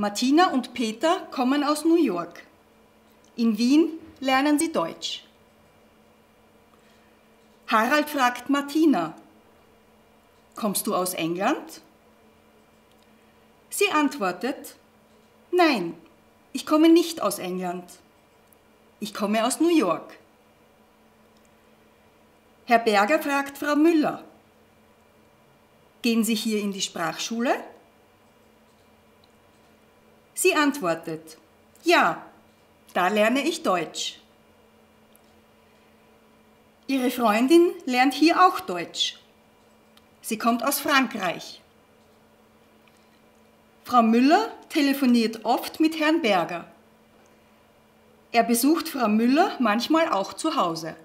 Martina und Peter kommen aus New York. In Wien lernen sie Deutsch. Harald fragt Martina, kommst du aus England? Sie antwortet, nein, ich komme nicht aus England. Ich komme aus New York. Herr Berger fragt Frau Müller, gehen Sie hier in die Sprachschule? Sie antwortet, ja, da lerne ich Deutsch. Ihre Freundin lernt hier auch Deutsch. Sie kommt aus Frankreich. Frau Müller telefoniert oft mit Herrn Berger. Er besucht Frau Müller manchmal auch zu Hause.